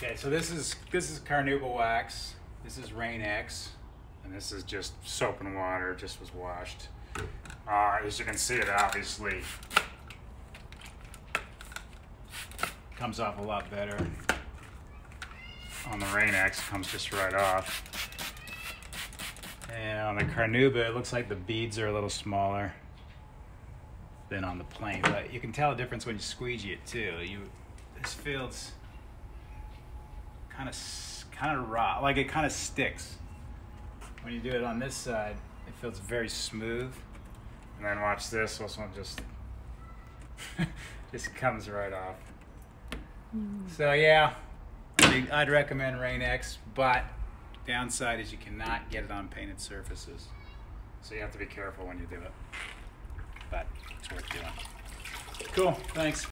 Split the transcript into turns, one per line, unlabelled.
Okay, so this is this is carnauba wax. This is Rain X, and this is just soap and water. Just was washed. Uh, as you can see, it obviously comes off a lot better. On the Rain X, comes just right off. And on the Carnauba, it looks like the beads are a little smaller than on the plain, but you can tell the difference when you squeegee it too. You this feels kind of kind of raw, like it kind of sticks. When you do it on this side, it feels very smooth. And then watch this, this one just just comes right off. Mm. So yeah, I'd recommend Rain X, but downside is you cannot get it on painted surfaces. So you have to be careful when you do it. But it's worth doing. Cool, thanks.